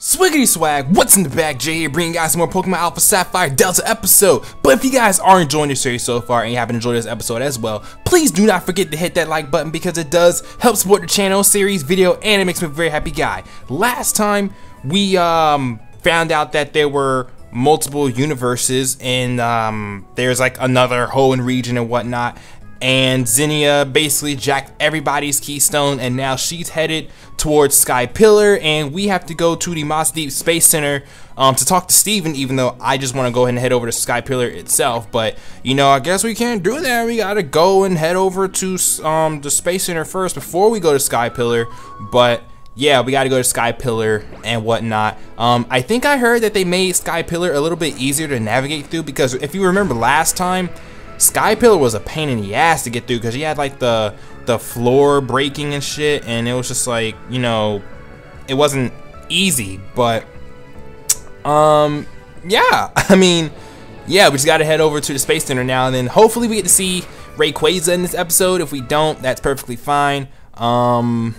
Swiggity swag, what's in the bag? Jay here bringing you guys some more Pokemon Alpha Sapphire Delta episode. But if you guys are enjoying this series so far and you haven't enjoyed this episode as well, please do not forget to hit that like button because it does help support the channel, series, video, and it makes me a very happy guy. Last time, we um, found out that there were multiple universes and um, there's like another Hoenn region and whatnot and Zinnia basically jacked everybody's keystone and now she's headed towards Sky Pillar and we have to go to the Mossdeep Space Center um, to talk to Steven even though I just want to go ahead and head over to Sky Pillar itself but you know I guess we can't do that we gotta go and head over to um, the Space Center first before we go to Sky Pillar but yeah, we got to go to Sky Pillar and whatnot. Um, I think I heard that they made Sky Pillar a little bit easier to navigate through because if you remember last time, Sky Pillar was a pain in the ass to get through because you had like the the floor breaking and shit, and it was just like you know, it wasn't easy. But um, yeah, I mean, yeah, we just got to head over to the Space Center now, and then hopefully we get to see Rayquaza in this episode. If we don't, that's perfectly fine. Um.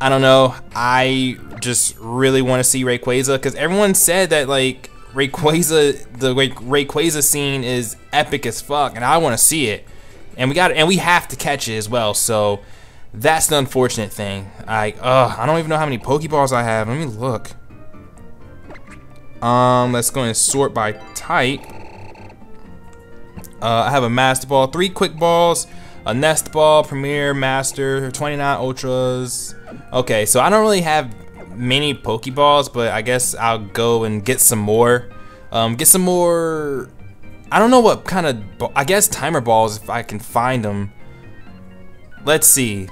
I don't know. I just really want to see Rayquaza because everyone said that like Rayquaza, the Ray, Rayquaza scene is epic as fuck, and I want to see it. And we got it, and we have to catch it as well. So that's the unfortunate thing. I uh I don't even know how many Pokeballs I have. Let me look. Um, let's go and sort by type. Uh, I have a Master Ball, three Quick Balls, a Nest Ball, Premier, Master, 29 Ultras. Okay, so I don't really have many Pokeballs, but I guess I'll go and get some more. Um, get some more. I don't know what kind of. I guess timer balls if I can find them. Let's see.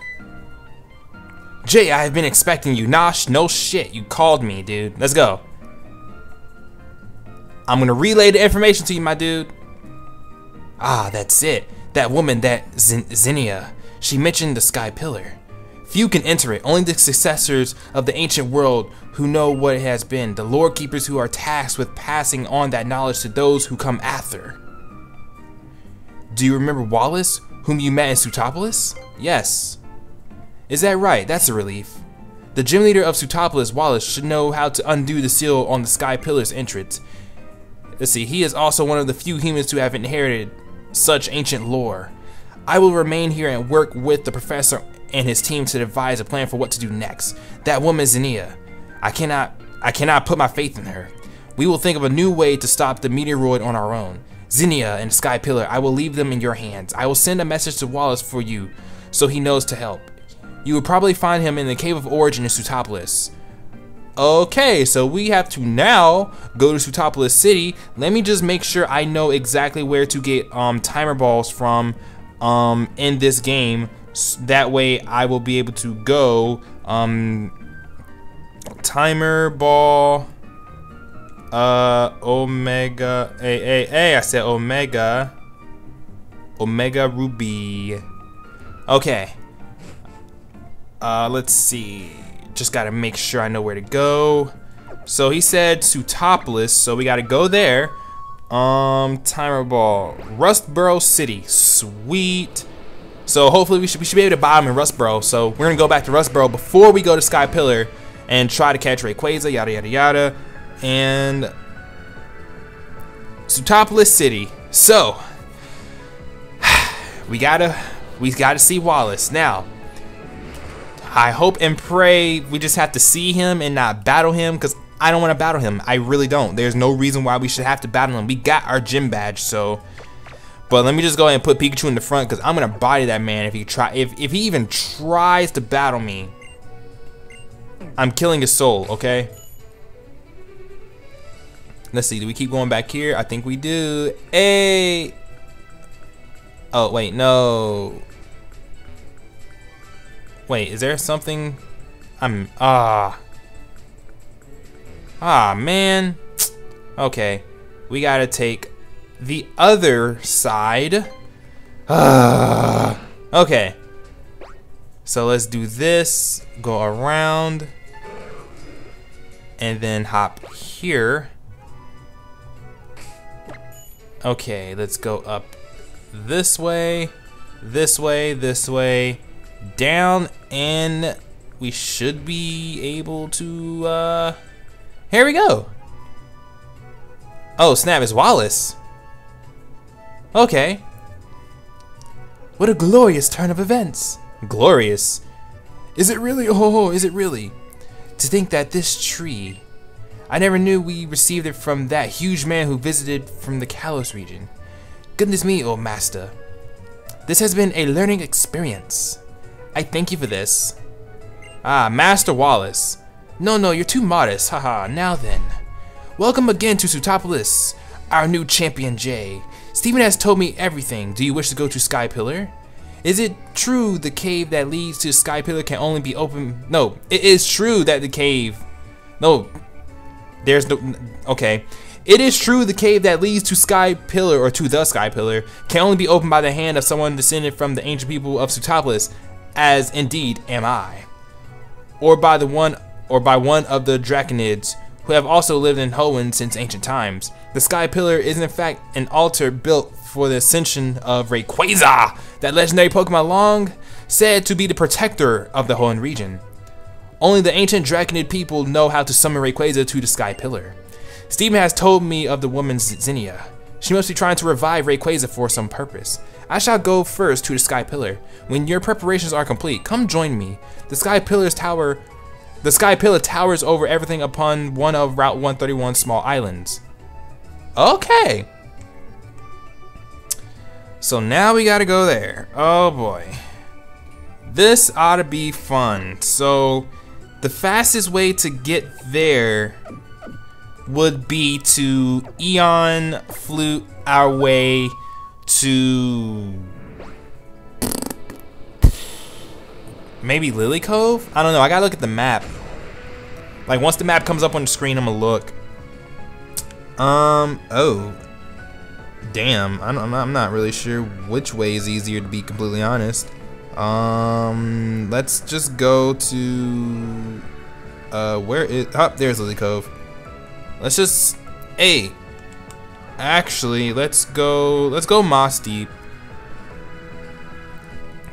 Jay, I have been expecting you. Nosh, no shit. You called me, dude. Let's go. I'm gonna relay the information to you, my dude. Ah, that's it. That woman, that Zinnia. She mentioned the Sky Pillar. Few can enter it, only the successors of the ancient world who know what it has been, the lore keepers who are tasked with passing on that knowledge to those who come after. Do you remember Wallace, whom you met in Sootopolis? Yes. Is that right? That's a relief. The gym leader of Sootopolis, Wallace, should know how to undo the seal on the Sky Pillar's entrance. Let's see, he is also one of the few humans to have inherited such ancient lore. I will remain here and work with the professor and his team to devise a plan for what to do next. That woman Zinnia. I cannot I cannot put my faith in her. We will think of a new way to stop the meteoroid on our own. Zinnia and Sky Pillar, I will leave them in your hands. I will send a message to Wallace for you so he knows to help. You will probably find him in the Cave of Origin in Sootopolis. Okay, so we have to now go to Sootopolis City. Let me just make sure I know exactly where to get um, timer balls from um, in this game that way I will be able to go um, timer ball uh omega a a a I said omega omega ruby. Okay. Uh let's see. Just gotta make sure I know where to go. So he said Sootopolis so we gotta go there. Um timer ball. Rustboro City. Sweet so hopefully we should, we should be able to buy him in Rustboro. So we're going to go back to Rustboro before we go to Sky Pillar and try to catch Rayquaza, yada, yada, yada. And Sootopolis City. So, we gotta, we gotta see Wallace. Now, I hope and pray we just have to see him and not battle him because I don't want to battle him. I really don't. There's no reason why we should have to battle him. We got our gym badge, so but let me just go ahead and put Pikachu in the front because I'm gonna body that man if he try if if he even tries to battle me. I'm killing his soul, okay? Let's see, do we keep going back here? I think we do. Hey! Oh, wait, no. Wait, is there something? I'm, ah. Ah, man. Okay. We gotta take the other side. okay. So let's do this, go around, and then hop here. Okay, let's go up this way, this way, this way, down, and we should be able to, uh, here we go. Oh, snap, it's Wallace. Okay. What a glorious turn of events. Glorious? Is it really? Oh, is it really? To think that this tree, I never knew we received it from that huge man who visited from the Kalos region. Goodness me, old master. This has been a learning experience. I thank you for this. Ah, Master Wallace. No, no, you're too modest. Haha, now then. Welcome again to Sootopolis, our new champion Jay. Steven has told me everything. Do you wish to go to Sky Pillar? Is it true the cave that leads to Sky Pillar can only be open? No, it is true that the cave. No, there's no. Okay. It is true the cave that leads to Sky Pillar or to the Sky Pillar can only be opened by the hand of someone descended from the ancient people of Sootopolis, as indeed am I, or by the one or by one of the Draconids who have also lived in Hoenn since ancient times. The Sky Pillar is in fact an altar built for the ascension of Rayquaza, that legendary Pokemon long said to be the protector of the Hoenn region. Only the ancient Draconid people know how to summon Rayquaza to the Sky Pillar. Steven has told me of the woman Zinnia. She must be trying to revive Rayquaza for some purpose. I shall go first to the Sky Pillar. When your preparations are complete, come join me. The Sky Pillar's tower the Sky Pillar towers over everything upon one of Route 131's small islands. Okay. So now we gotta go there. Oh boy. This ought to be fun. So the fastest way to get there would be to Eon flute our way to maybe Lilycove? I don't know. I gotta look at the map. Like once the map comes up on the screen, I'm gonna look. Um. Oh. Damn. I don't, I'm not really sure which way is easier to be completely honest. Um. Let's just go to. Uh. Where is? Oh, there's Lilycove. Let's just, hey, actually, let's go, let's go Mossdeep.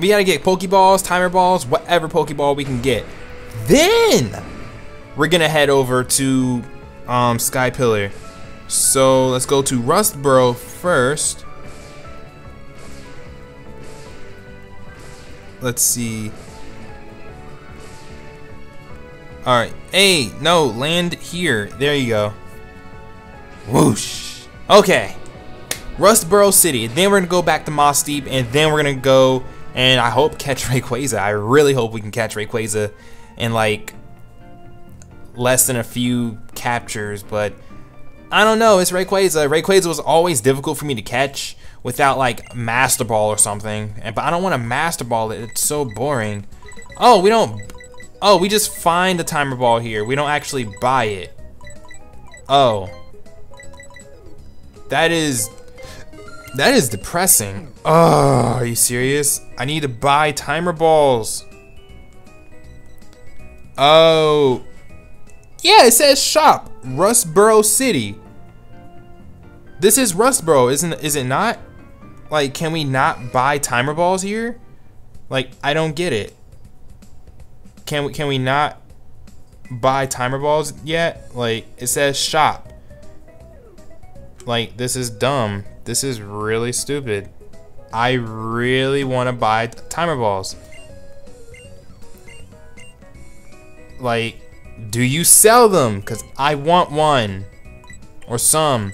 We gotta get Pokeballs, timer balls, whatever Pokeball we can get. Then we're gonna head over to um, Sky Pillar. So let's go to Rustboro first. Let's see. Alright. Hey, no, land here. There you go. Whoosh. Okay. Rustboro City. Then we're gonna go back to Mossdeep, and then we're gonna go and I hope catch Rayquaza. I really hope we can catch Rayquaza in like less than a few captures, but I don't know. It's Rayquaza. Rayquaza was always difficult for me to catch without like Master Ball or something. And but I don't want to Master Ball it. It's so boring. Oh, we don't. Oh, we just find the timer ball here. We don't actually buy it. Oh. That is that is depressing. Oh, are you serious? I need to buy timer balls. Oh. Yeah, it says shop. Rustboro City. This is Rustboro, isn't is it not? Like, can we not buy timer balls here? Like, I don't get it. Can we can we not buy timer balls yet? Like, it says shop. Like, this is dumb. This is really stupid. I really want to buy timer balls. Like, do you sell them? Because I want one. Or some.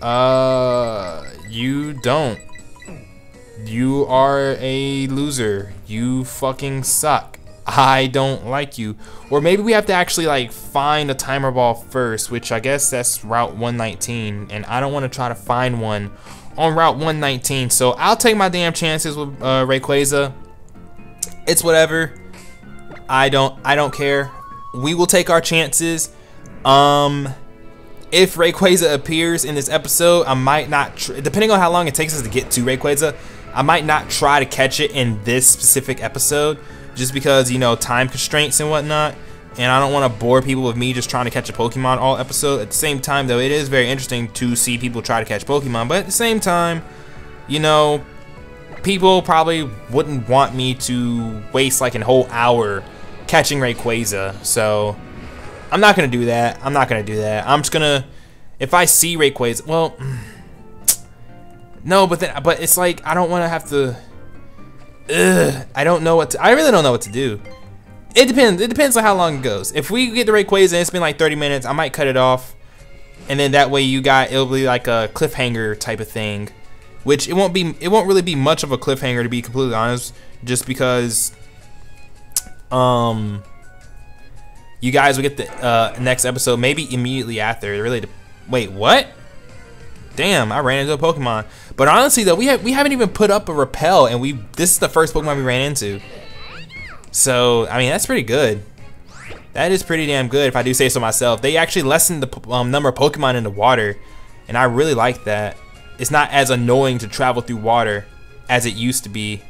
Uh, you don't. You are a loser. You fucking suck. I don't like you. Or maybe we have to actually like find a timer ball first, which I guess that's Route 119, and I don't want to try to find one on Route 119. So I'll take my damn chances with uh, Rayquaza. It's whatever. I don't I don't care we will take our chances. Um, if Rayquaza appears in this episode, I might not, depending on how long it takes us to get to Rayquaza, I might not try to catch it in this specific episode, just because, you know, time constraints and whatnot. And I don't want to bore people with me just trying to catch a Pokemon all episode. At the same time, though, it is very interesting to see people try to catch Pokemon. But at the same time, you know, people probably wouldn't want me to waste like a whole hour catching Rayquaza. So I'm not gonna do that. I'm not gonna do that. I'm just gonna, if I see Rayquaza, well, no, but then, but it's like I don't want to have to. Ugh, I don't know what to, I really don't know what to do. It depends. It depends on how long it goes. If we get the Rayquaza and it's been like 30 minutes, I might cut it off, and then that way you got it'll be like a cliffhanger type of thing which it won't be it won't really be much of a cliffhanger to be completely honest just because um you guys will get the uh, next episode maybe immediately after really wait what damn I ran into a Pokemon but honestly though we have we haven't even put up a repel and we this is the first Pokemon we ran into so I mean that's pretty good that is pretty damn good if I do say so myself they actually lessened the um, number of Pokemon in the water and I really like that it's not as annoying to travel through water as it used to be.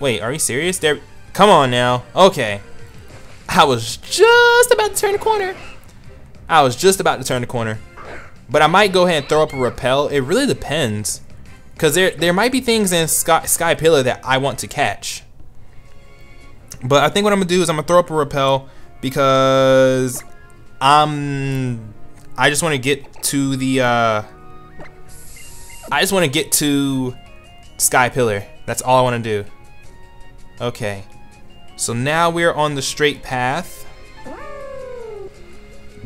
Wait, are you serious? There, come on now. Okay. I was just about to turn the corner. I was just about to turn the corner. But I might go ahead and throw up a repel. It really depends. Because there, there might be things in Sky, Sky Pillar that I want to catch. But I think what I'm going to do is I'm going to throw up a repel because I'm I just want to get to the, uh, I just want to get to Sky Pillar. That's all I want to do. Okay. So now we're on the straight path.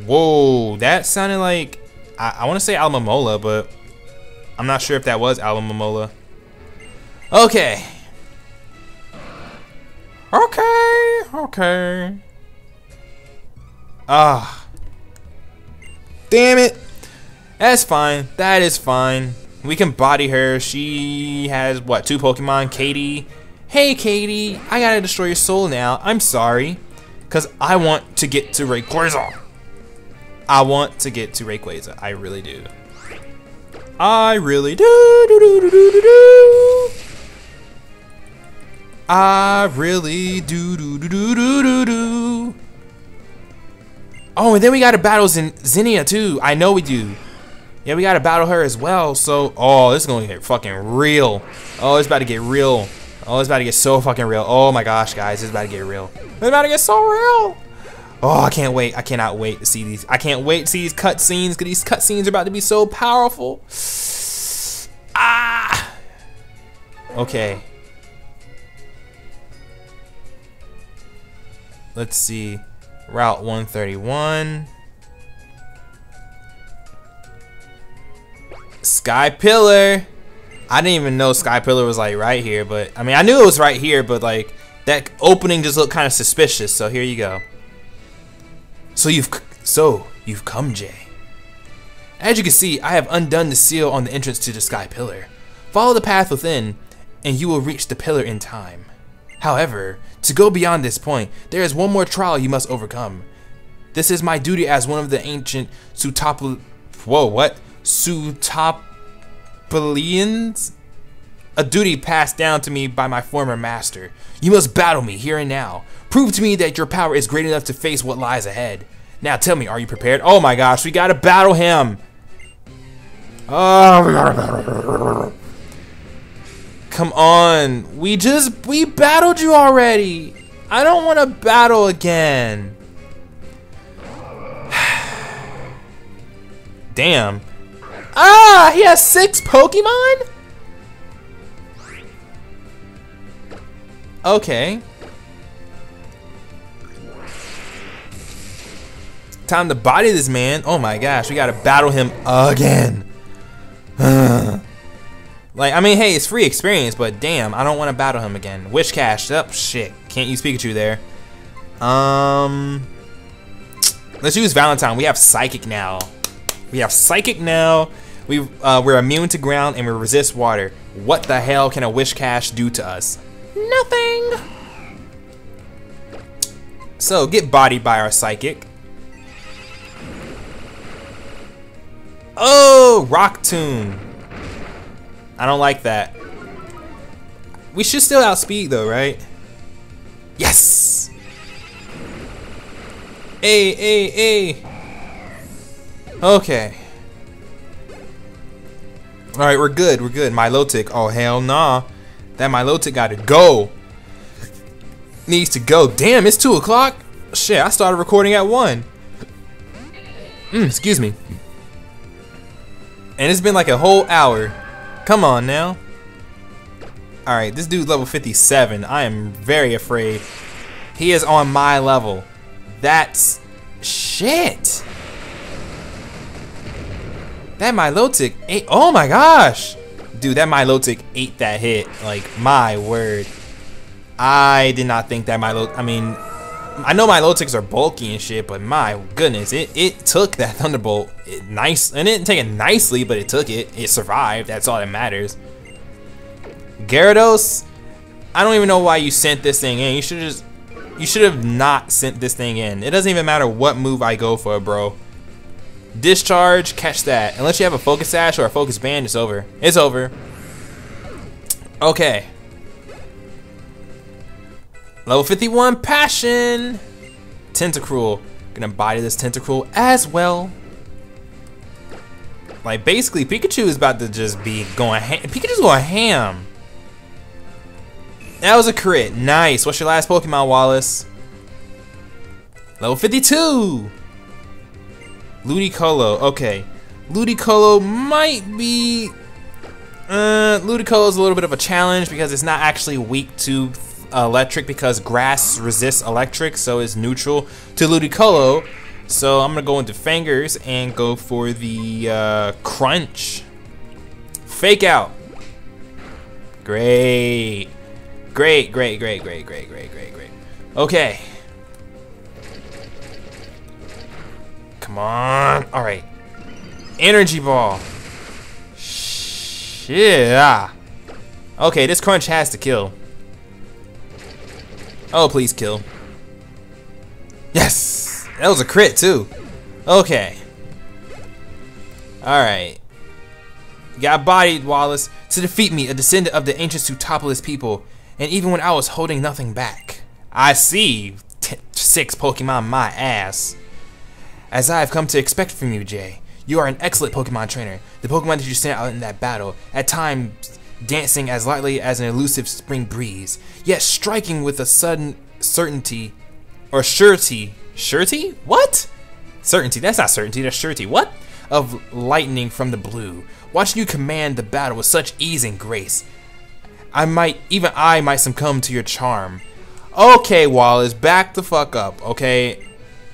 Whoa, that sounded like, I, I want to say Alomomola, but I'm not sure if that was Alomomola. Okay. Okay, okay. Ah. Damn it. That's fine. That is fine. We can body her. She has, what, two Pokemon? Katie. Hey, Katie. I gotta destroy your soul now. I'm sorry. Because I want to get to Rayquaza. I want to get to Rayquaza. I really do. I really do. do, do, do, do, do, do. I really do do do do do do do. Oh, and then we got to battle Zen Zinnia too. I know we do. Yeah, we got to battle her as well. So, oh, this is going to get fucking real. Oh, it's about to get real. Oh, it's about to get so fucking real. Oh my gosh, guys, it's about to get real. It's about to get so real. Oh, I can't wait. I cannot wait to see these. I can't wait to see these cutscenes because these cutscenes are about to be so powerful. Ah. Okay. Let's see. Route 131. Sky Pillar. I didn't even know Sky Pillar was like right here, but I mean, I knew it was right here, but like that opening just looked kind of suspicious. So here you go. So you've so you've come, Jay. As you can see, I have undone the seal on the entrance to the Sky Pillar. Follow the path within, and you will reach the pillar in time. However, to go beyond this point, there is one more trial you must overcome. This is my duty as one of the ancient Sutopl... Whoa, what? Sutopolians? A duty passed down to me by my former master. You must battle me here and now. Prove to me that your power is great enough to face what lies ahead. Now tell me, are you prepared? Oh my gosh, we gotta battle him! Oh, Come on. We just, we battled you already. I don't want to battle again. Damn. Ah, he has six Pokemon? Okay. Time to body this man. Oh my gosh, we gotta battle him again. Like, I mean, hey, it's free experience, but damn, I don't want to battle him again. Whiscash, up, oh, shit. Can't use Pikachu there. Um, let's use Valentine. We have Psychic now. We have Psychic now. We, uh, we're immune to ground and we resist water. What the hell can a Whiscash do to us? Nothing. So, get bodied by our psychic. Oh, Rock Tomb. I don't like that. We should still outspeed though, right? Yes! Hey, hey, hey! Okay. Alright, we're good, we're good. Milotic, oh hell nah. That Milotic gotta go. Needs to go. Damn, it's 2 o'clock? Shit, I started recording at 1. Mm, excuse me. And it's been like a whole hour. Come on now. Alright, this dude's level 57. I am very afraid. He is on my level. That's shit. That Milotic ate, oh my gosh. Dude, that Milotic ate that hit. Like, my word. I did not think that Milotic, I mean, I know Milotics are bulky and shit, but my goodness, it, it took that Thunderbolt it, nice, and it didn't take it nicely, but it took it. It survived, that's all that matters. Gyarados, I don't even know why you sent this thing in. You should just, you should have not sent this thing in. It doesn't even matter what move I go for, bro. Discharge, catch that. Unless you have a Focus Sash or a Focus Band, it's over. It's over. Okay. Level 51, Passion. Tentacruel. Gonna body this Tentacruel as well. Like, basically, Pikachu is about to just be going ham. Pikachu's going ham. That was a crit. Nice. What's your last Pokemon, Wallace? Level 52. Ludicolo. Okay. Ludicolo might be... Uh, Ludicolo is a little bit of a challenge because it's not actually weak to electric because grass resists electric, so it's neutral to Ludicolo. So I'm gonna go into Fingers and go for the uh, Crunch. Fake out. Great. Great, great, great, great, great, great, great, great. Okay. Come on. All right. Energy ball. Shit. Okay, this crunch has to kill. Oh, please kill. Yes! That was a crit, too. Okay. Alright. Got bodied, Wallace. To defeat me, a descendant of the ancient Sootopolis people, and even when I was holding nothing back. I see. T six Pokemon my ass. As I have come to expect from you, Jay. You are an excellent Pokemon trainer. The Pokemon that you sent out in that battle, at times dancing as lightly as an elusive spring breeze, yet striking with a sudden certainty, or surety, surety? What? Certainty, that's not certainty, that's surety. What? Of lightning from the blue. Watching you command the battle with such ease and grace. I might, even I might succumb to your charm. Okay, Wallace, back the fuck up, okay?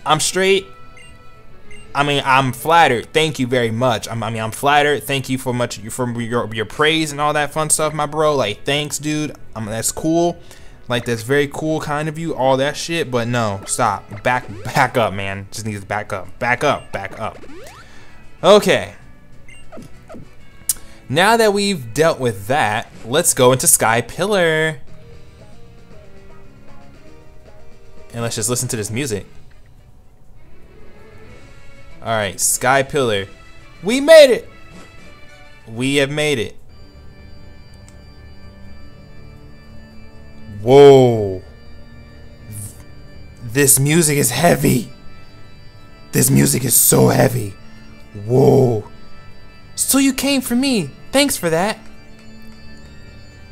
I'm straight, I mean, I'm flattered. Thank you very much. I'm, I mean, I'm flattered. Thank you for much for your your praise and all that fun stuff, my bro. Like, thanks, dude. I mean, that's cool. Like, that's very cool, kind of you. All that shit. But no, stop. Back, back up, man. Just needs to back up. Back up. Back up. Okay. Now that we've dealt with that, let's go into Sky Pillar. And let's just listen to this music. Alright, Sky Pillar. We made it! We have made it. Whoa. This music is heavy. This music is so heavy. Whoa. So you came for me. Thanks for that.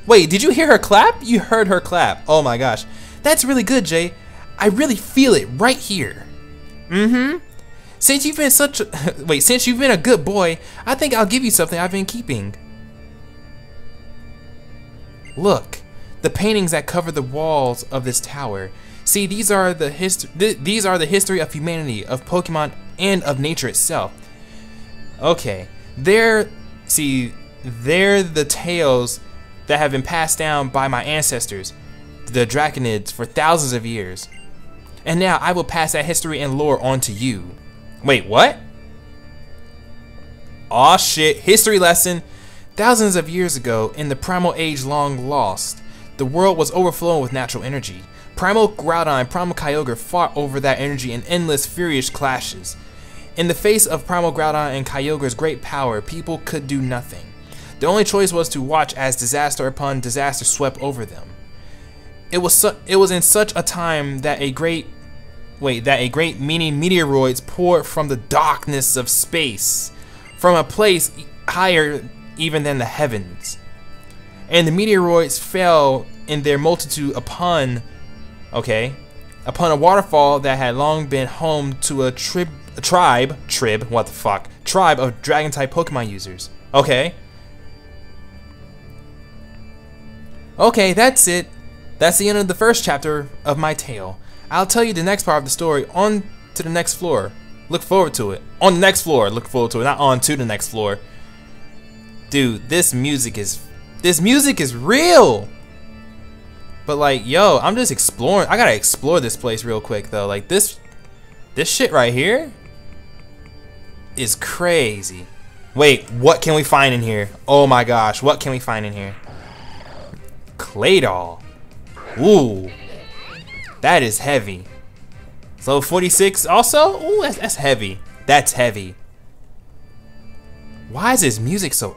Wait, did you hear her clap? You heard her clap. Oh my gosh. That's really good, Jay. I really feel it right here. Mm-hmm. Since you've been such a, wait, since you've been a good boy, I think I'll give you something I've been keeping. Look, the paintings that cover the walls of this tower. See, these are the history th these are the history of humanity, of Pokemon, and of nature itself. Okay, they're see, they're the tales that have been passed down by my ancestors, the Draconids, for thousands of years. And now I will pass that history and lore on to you. Wait, what? Aw shit, history lesson. Thousands of years ago, in the primal age long lost, the world was overflowing with natural energy. Primal Groudon and Primal Kyogre fought over that energy in endless furious clashes. In the face of Primal Groudon and Kyogre's great power, people could do nothing. The only choice was to watch as disaster upon disaster swept over them. It was it was in such a time that a great wait that a great many meteoroids poured from the darkness of space, from a place higher even than the heavens. And the meteoroids fell in their multitude upon okay, upon a waterfall that had long been home to a, trib, a tribe, trib, what the fuck, tribe of dragon-type Pokemon users. Okay. Okay, that's it. That's the end of the first chapter of my tale. I'll tell you the next part of the story on to the next floor. Look forward to it. On the next floor, look forward to it, not on to the next floor. Dude, this music is this music is real. But like, yo, I'm just exploring. I gotta explore this place real quick though. Like this, this shit right here is crazy. Wait, what can we find in here? Oh my gosh, what can we find in here? Claydol. Ooh, that is heavy. So 46 also? Ooh, that's, that's heavy. That's heavy. Why is this music so...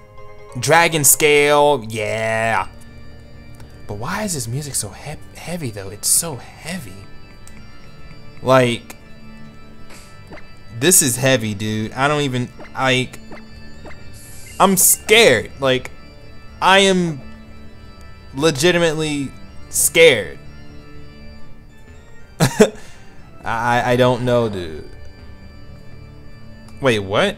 Dragon scale, yeah. But why is this music so he heavy though? It's so heavy. Like, this is heavy, dude. I don't even, like, I'm scared. Like, I am legitimately scared. I, I don't know, dude. Wait, what?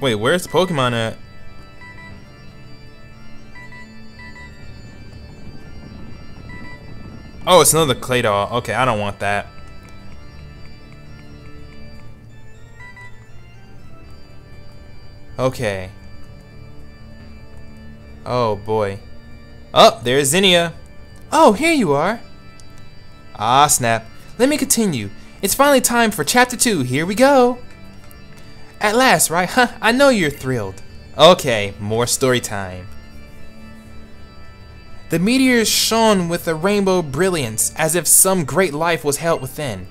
Wait, where's Pokemon at? Oh, it's another Claydol. Okay, I don't want that. Okay. Oh, boy. Oh, there's Zinnia. Oh, here you are. Ah, snap. Let me continue. It's finally time for Chapter 2. Here we go. At last, right? Huh, I know you're thrilled. Okay, more story time. The meteors shone with a rainbow brilliance, as if some great life was held within.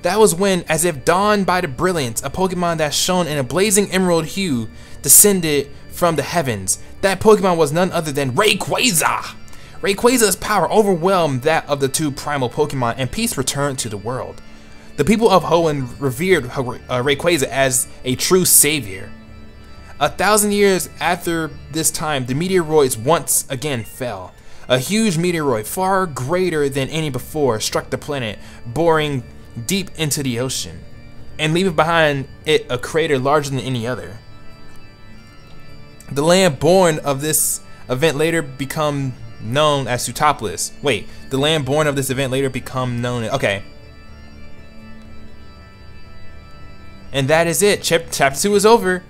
That was when, as if dawned by the brilliance, a Pokemon that shone in a blazing emerald hue descended from the heavens. That Pokemon was none other than Rayquaza! Rayquaza's power overwhelmed that of the two primal Pokemon, and peace returned to the world. The people of Hoenn revered uh, Rayquaza as a true savior. A thousand years after this time, the meteoroids once again fell. A huge meteoroid, far greater than any before, struck the planet, boring deep into the ocean, and leaving behind it a crater larger than any other. The land born of this event later become known as Sootopolis. Wait, the land born of this event later become known okay, And that is it. Chapter 2 is over.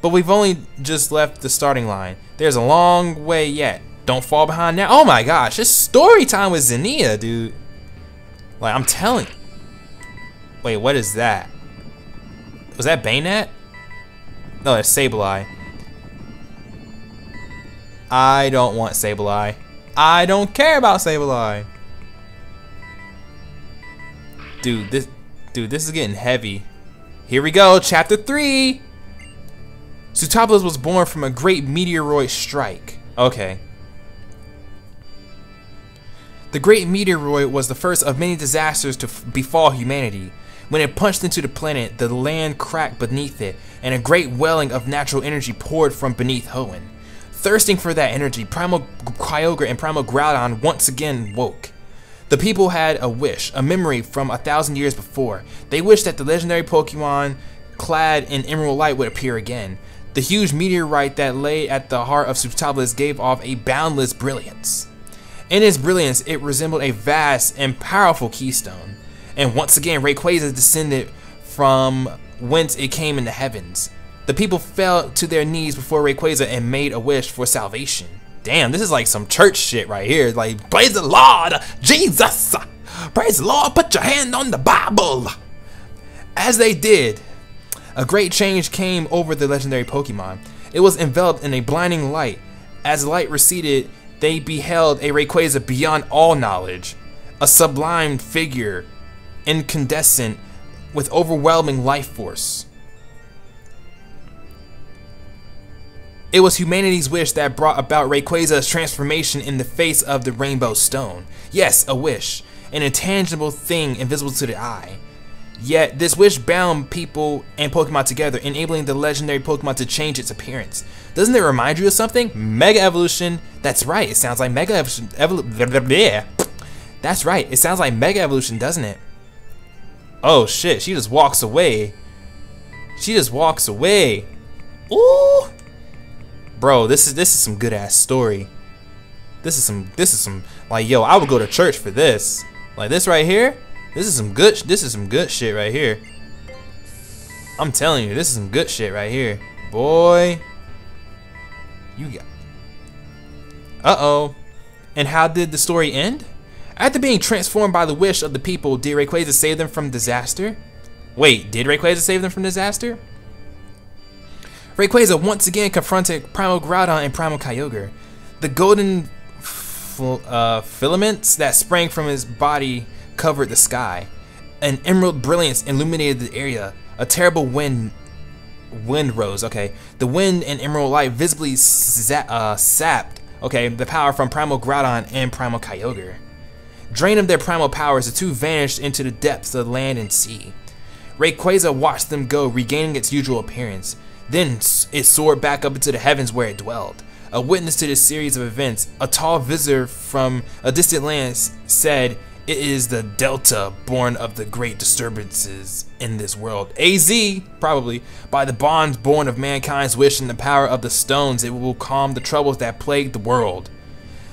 But we've only just left the starting line. There's a long way yet. Don't fall behind now. Oh my gosh, it's story time with Zinnia, dude. Like, I'm telling. Wait, what is that? Was that Banette? No, it's Sableye. I don't want Sableye. I don't care about Sableye. Dude, this dude, this is getting heavy. Here we go, chapter 3! Sootopolis was born from a great meteoroid strike. Okay. The great meteoroid was the first of many disasters to befall humanity. When it punched into the planet, the land cracked beneath it, and a great welling of natural energy poured from beneath Hoenn. Thirsting for that energy, Primal Kyogre and Primal Groudon once again woke. The people had a wish, a memory from a thousand years before. They wished that the legendary Pokemon clad in emerald light would appear again. The huge meteorite that lay at the heart of Sootopolis gave off a boundless brilliance. In its brilliance, it resembled a vast and powerful keystone. And once again, Rayquaza descended from whence it came in the heavens. The people fell to their knees before Rayquaza and made a wish for salvation. Damn, this is like some church shit right here. Like, praise the Lord, Jesus. Praise the Lord, put your hand on the Bible. As they did, a great change came over the legendary Pokemon. It was enveloped in a blinding light. As light receded, they beheld a Rayquaza beyond all knowledge, a sublime figure, incandescent with overwhelming life force. It was humanity's wish that brought about Rayquaza's transformation in the face of the Rainbow Stone. Yes, a wish, an intangible thing invisible to the eye. Yet, this wish bound people and Pokemon together, enabling the legendary Pokemon to change its appearance. Doesn't it remind you of something? Mega Evolution. That's right, it sounds like Mega Evolution. Evolu That's right, it sounds like Mega Evolution, doesn't it? Oh shit, she just walks away. She just walks away. Ooh! Bro, this is this is some good ass story. This is some this is some like yo, I would go to church for this. Like this right here, this is some good this is some good shit right here. I'm telling you, this is some good shit right here. Boy, you got Uh-oh. And how did the story end? After being transformed by the wish of the people, did Rayquaza save them from disaster? Wait, did Rayquaza save them from disaster? Rayquaza once again confronted Primal Groudon and Primal Kyogre. The golden uh, filaments that sprang from his body covered the sky. An emerald brilliance illuminated the area. A terrible wind wind rose. Okay, the wind and emerald light visibly uh, sapped. Okay, the power from Primal Groudon and Primal Kyogre. Drained of their primal powers, the two vanished into the depths of land and sea. Rayquaza watched them go, regaining its usual appearance. Then it soared back up into the heavens where it dwelled. A witness to this series of events, a tall visitor from a distant land said, It is the Delta born of the great disturbances in this world. AZ, probably, by the bonds born of mankind's wish and the power of the stones, it will calm the troubles that plague the world.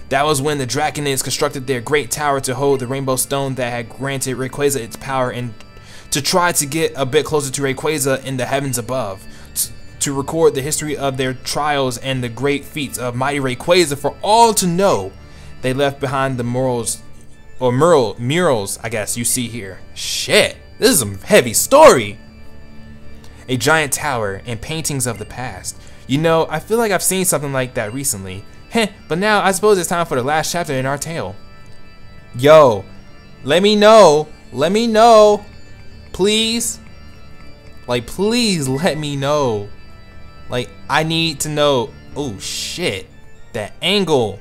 That was when the Draconids constructed their great tower to hold the Rainbow Stone that had granted Rayquaza its power and to try to get a bit closer to Rayquaza in the heavens above to record the history of their trials and the great feats of mighty Rayquaza for all to know. They left behind the murals, or mural, murals, I guess you see here. Shit, this is a heavy story. A giant tower and paintings of the past. You know, I feel like I've seen something like that recently. Heh, but now I suppose it's time for the last chapter in our tale. Yo, let me know, let me know, please. Like, please let me know. Like, I need to know. Oh, shit. That angle.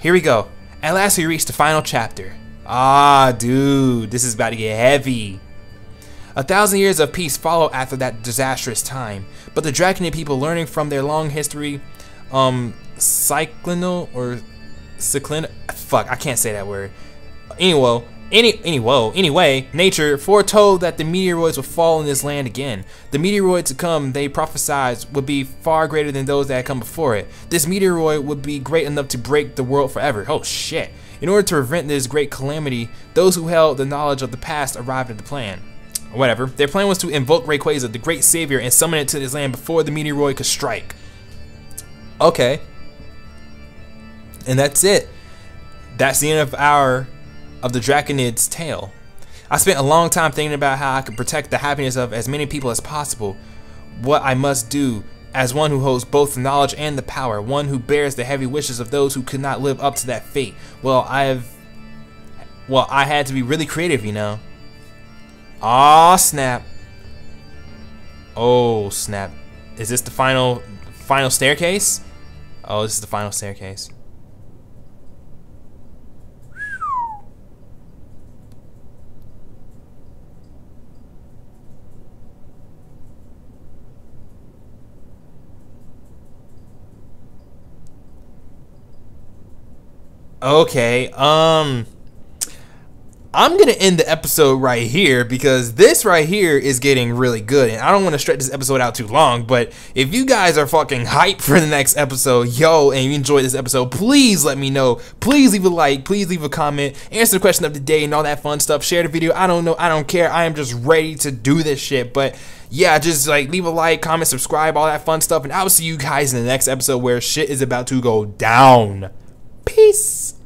Here we go. At last we reach the final chapter. Ah, dude. This is about to get heavy. A thousand years of peace follow after that disastrous time, but the Draconid people learning from their long history, um, cyclinal or cyclin, fuck, I can't say that word. Anyway, any, any, whoa, anyway, nature foretold that the meteoroids would fall in this land again. The meteoroids to come, they prophesied, would be far greater than those that had come before it. This meteoroid would be great enough to break the world forever. Oh shit. In order to prevent this great calamity, those who held the knowledge of the past arrived at the plan. Whatever. Their plan was to invoke Rayquaza, the great savior, and summon it to this land before the meteoroid could strike. Okay. And that's it. That's the end of our of the Draconid's tale. I spent a long time thinking about how I could protect the happiness of as many people as possible, what I must do as one who holds both the knowledge and the power, one who bears the heavy wishes of those who could not live up to that fate. Well, I've well, I had to be really creative, you know. Ah, snap. Oh, snap. Is this the final final staircase? Oh, this is the final staircase. Okay, um I'm gonna end the episode right here because this right here is getting really good, and I don't want to stretch this episode out too long. But if you guys are fucking hyped for the next episode, yo, and you enjoyed this episode, please let me know. Please leave a like, please leave a comment, answer the question of the day, and all that fun stuff. Share the video. I don't know, I don't care. I am just ready to do this shit. But yeah, just like leave a like, comment, subscribe, all that fun stuff, and I will see you guys in the next episode where shit is about to go down. Peace.